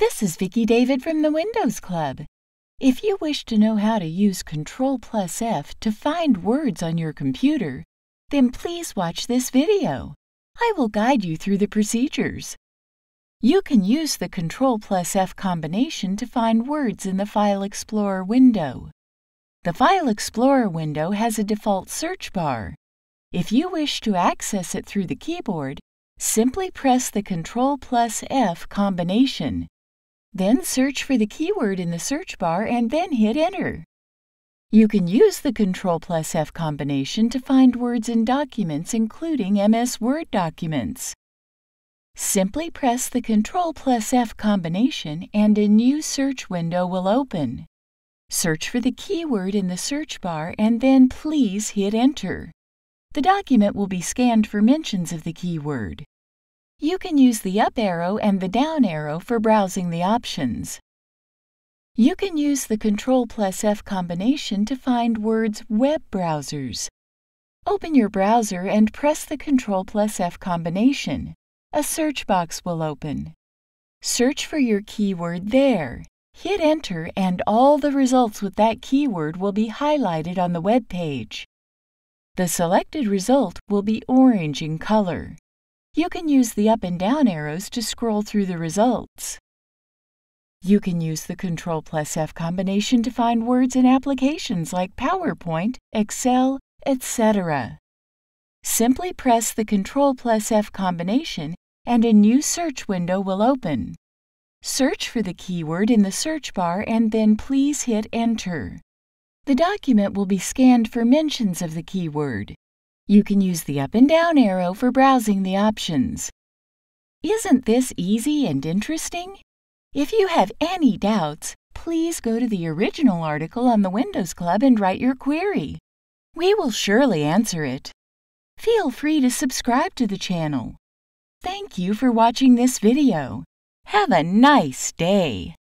This is Vicki David from the Windows Club. If you wish to know how to use Control plus F to find words on your computer, then please watch this video. I will guide you through the procedures. You can use the Control plus F combination to find words in the File Explorer window. The File Explorer window has a default search bar. If you wish to access it through the keyboard, simply press the Control plus F combination. Then search for the keyword in the search bar and then hit Enter. You can use the Control plus F combination to find words in documents including MS Word documents. Simply press the Control plus F combination and a new search window will open. Search for the keyword in the search bar and then please hit Enter. The document will be scanned for mentions of the keyword. You can use the up arrow and the down arrow for browsing the options. You can use the Control plus F combination to find words web browsers. Open your browser and press the Control plus F combination. A search box will open. Search for your keyword there. Hit Enter and all the results with that keyword will be highlighted on the web page. The selected result will be orange in color. You can use the up and down arrows to scroll through the results. You can use the Control plus F combination to find words in applications like PowerPoint, Excel, etc. Simply press the Control plus F combination and a new search window will open. Search for the keyword in the search bar and then please hit Enter. The document will be scanned for mentions of the keyword. You can use the up and down arrow for browsing the options. Isn't this easy and interesting? If you have any doubts, please go to the original article on the Windows Club and write your query. We will surely answer it. Feel free to subscribe to the channel. Thank you for watching this video. Have a nice day.